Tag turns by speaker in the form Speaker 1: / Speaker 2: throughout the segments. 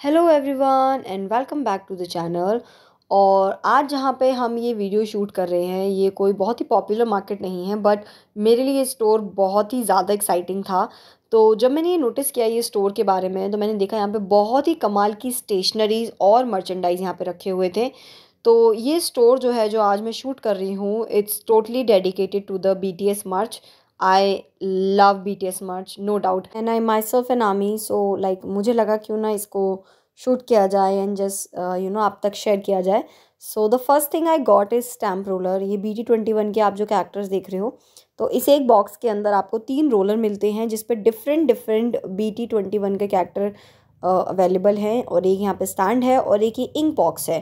Speaker 1: Hello everyone and welcome back to the channel और आज जहाँ पे हम ये वीडियो शूट कर रहे हैं, ये कोई बहुत ही पॉपुलर मार्केट नहीं है बट मेरे लिए ये स्टोर बहुत ही ज़्यादा एक्साइटिंग था। तो जब मैंने ये नोटिस किया ये स्टोर के बारे में तो मैंने देखा यहाँ पे बहुत ही कमाल की स्टेशनरीज और मर्चेंडाइज यहाँ पे रखे हुए थे। तो ये स्टोर जो है, जो आज मैं शूट कर रही हूँ it's totally dedicated to the B T S merch I love B T S merch no doubt and I myself an army so like मुझे लगा क्यों ना इसको शूट किया जाए एंड जस्ट यू नो आप तक शेयर किया जाए. So the first thing I got is stamp roller ये बी टी ट्वेंटी वन के आप जो कैरेक्टर्स देख रहे हो तो इस एक बॉक्स के अंदर आपको तीन रोलर मिलते हैं जिसपे different different B T twenty one के कैरेक्टर अवेलेबल हैं और एक यहाँ पे स्टैंड है और एक ये इंक बॉक्स है.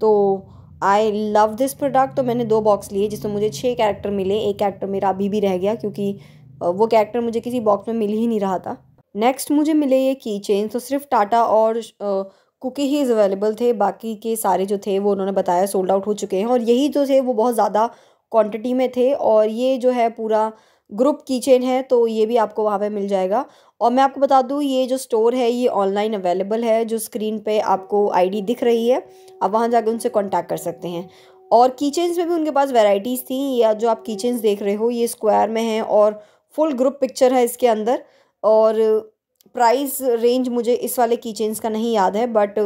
Speaker 1: तो आई लव दिस प्रोडक्ट तो मैंने दो बॉक्स लिए जिसमें मुझे छः कैरेक्टर मिले। एक कैरेक्टर मेरा अभी भी रह गया क्योंकि वो कैरेक्टर मुझे किसी बॉक्स में मिल ही नहीं रहा था। नेक्स्ट मुझे मिले ये की चेन तो सिर्फ़ टाटा और कुकी ही अवेलेबल थे। बाकी के सारे जो थे, वो उन्होंने बताया सोल्ड आउट हो चुके हैं। और यही जो थे, वो बहुत ज़्यादा क्वांटिटी में थे। और ये जो है पूरा ग्रुप कीचेन है तो ये भी आपको वहाँ पे मिल जाएगा। और मैं आपको बता दूँ, ये जो स्टोर है, ये ऑनलाइन अवेलेबल है, जो स्क्रीन पे आपको आईडी दिख रही है, आप वहाँ जाके उनसे कांटेक्ट कर सकते हैं। और कीचेंस में भी उनके पास वैरायटीज़ थी, या जो आप कीचेंस देख रहे हो, ये स्क्वायर में हैं और फुल ग्रुप पिक्चर है इसके अंदर। और प्राइस रेंज मुझे इस वाले की चेन्स का नहीं याद है बट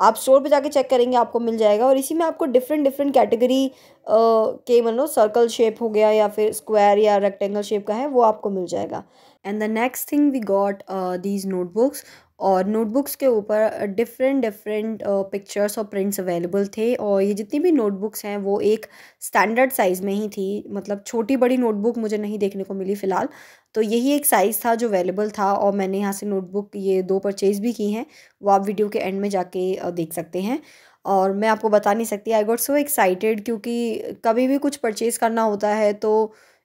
Speaker 1: आप स्टोर पे जाके चेक करेंगे, आपको मिल जाएगा। और इसी में आपको डिफरेंट डिफरेंट कैटेगरी के मतलब सर्कल शेप हो गया या फिर स्क्वायर या रेक्टेंगल शेप का है, वो आपको मिल जाएगा। And the next thing we got these notebooks और नोटबुक्स के ऊपर डिफरेंट डिफरेंट पिक्चर्स और प्रिंट्स अवेलेबल थे और ये जितनी भी नोटबुक्स हैं, वो एक स्टैंडर्ड साइज़ में ही थी। मतलब छोटी बड़ी नोटबुक मुझे नहीं देखने को मिली फ़िलहाल। तो यही एक साइज़ था जो अवेलेबल था और मैंने यहाँ से नोटबुक ये दो परचेज़ भी की हैं। वो आप वीडियो के एंड में जाके देख सकते हैं। और मैं आपको बता नहीं सकती आई गॉट सो एक्साइटेड क्योंकि कभी भी कुछ परचेज़ करना होता है तो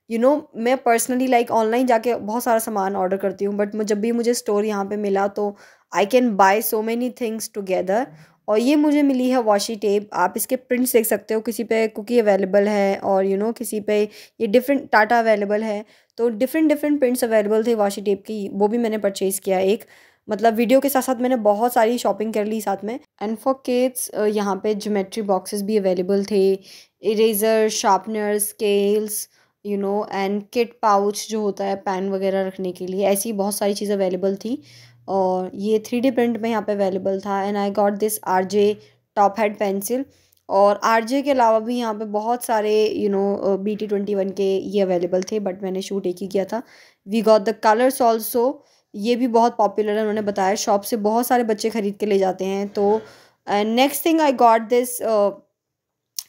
Speaker 1: यू you नो know, मैं पर्सनली लाइक ऑनलाइन जाके बहुत सारा सामान ऑर्डर करती हूँ बट जब भी मुझे स्टोर यहाँ पे मिला तो I can buy so many things together और ये मुझे मिली है वॉशी टेप आप इसके प्रिंट्स देख सकते हो किसी पे कुकी अवेलेबल है और यू you नो know, किसी पे ये डिफरेंट टाटा अवेलेबल है। तो डिफरेंट डिफरेंट प्रिंट्स अवेलेबल थे वॉशी टेप की वो भी मैंने परचेज़ किया एक। मतलब वीडियो के साथ साथ मैंने बहुत सारी शॉपिंग कर ली साथ में। एंड फॉर किड्स यहाँ पे जोमेट्री बॉक्सेस भी अवेलेबल थे। Eraser sharpener scales you know and kit pouch जो होता है पैन वगैरह रखने के लिए, ऐसी बहुत सारी चीज़ अवेलेबल थी। और ये थ्री डी प्रिंट में यहाँ पे अवेलेबल था। And I got this R J top head pencil और आर जे के अलावा भी यहाँ पे बहुत सारे you know B T twenty one के ये अवेलेबल थे बट मैंने शूट एक ही किया था। We got the colours also ये भी बहुत पॉपुलर है, उन्होंने बताया। शॉप से बहुत सारे बच्चे ख़रीद के ले जाते हैं तो next thing I got this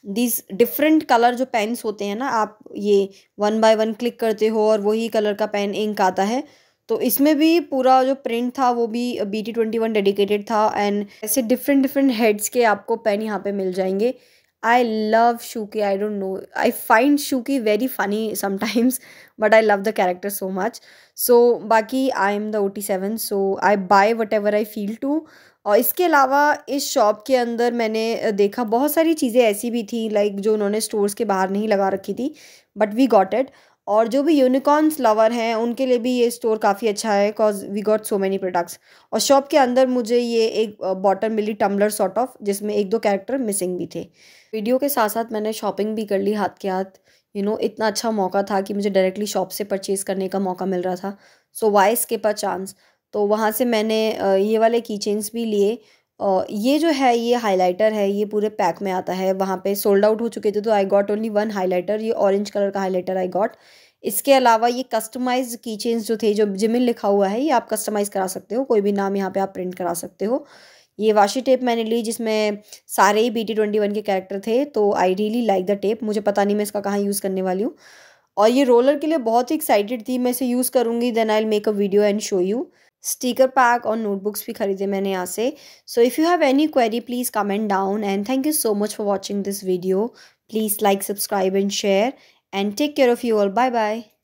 Speaker 1: this different colour जो पेन्स होते हैं ना, आप ये वन बाय वन क्लिक करते हो और वही कलर का पेन इंक आता है तो इसमें भी पूरा जो प्रिंट था वो भी B T twenty one dedicated था एंड ऐसे डिफरेंट डिफरेंट हेड्स के आपको पेन यहाँ पे मिल जाएँगे। I love Shooky I don't know I find Shooky very funny sometimes but I love the character so much so बाकी I am the O T seven so I buy whatever I feel to और इसके अलावा इस shop के अंदर मैंने देखा बहुत सारी चीज़ें ऐसी भी थी लाइक जो उन्होंने स्टोर्स के बाहर नहीं लगा रखी थी बट वी गॉट इट और जो भी यूनिकॉर्न्स लवर हैं, उनके लिए भी ये स्टोर काफ़ी अच्छा है because we got so many products और शॉप के अंदर मुझे ये एक बॉटल मिली टम्बलर सॉर्ट ऑफ़ जिसमें एक दो कैरेक्टर मिसिंग भी थे। वीडियो के साथ साथ मैंने शॉपिंग भी कर ली हाथ के हाथ। यू नो इतना अच्छा मौका था कि मुझे डायरेक्टली शॉप से परचेज़ करने का मौका मिल रहा था। So why skip a chance तो वहाँ से मैंने ये वाले की भी लिए। और ये जो है, ये हाइलाइटर है, ये पूरे पैक में आता है। वहाँ पे सोल्ड आउट हो चुके थे तो I got only one highlighter ये ऑरेंज कलर का हाइलाइटर आई गॉट इसके अलावा ये कस्टमाइज की चेन्स जो थे, जो जिमिन लिखा हुआ है, ये आप कस्टमाइज़ करा सकते हो। कोई भी नाम यहाँ पे आप प्रिंट करा सकते हो। ये वाशी टेप मैंने ली, जिसमें सारे ही बी टी ट्वेंटी वन के कैरेक्टर थे तो I really like the tape मुझे पता नहीं मैं इसका कहाँ यूज़ करने वाली हूँ। और ये रोलर के लिए बहुत ही एक्साइटेड थी। मैं इसे यूज़ करूँगी then I make a video and show you sticker pack और नोटबुक्स भी खरीदे मैंने यहाँ से। So if you have any query please comment down and thank you so much for watching this video please like subscribe and share and take care of you all bye bye